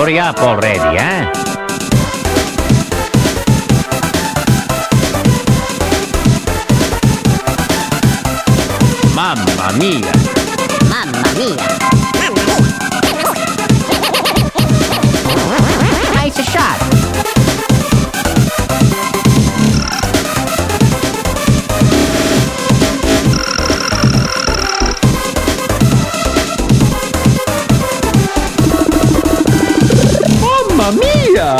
Hurry up already, huh? Eh? Mamma mia! Mamma mia! Mia!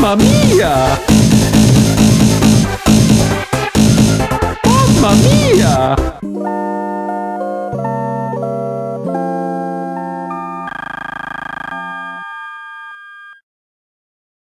Mamma mia! Tchau.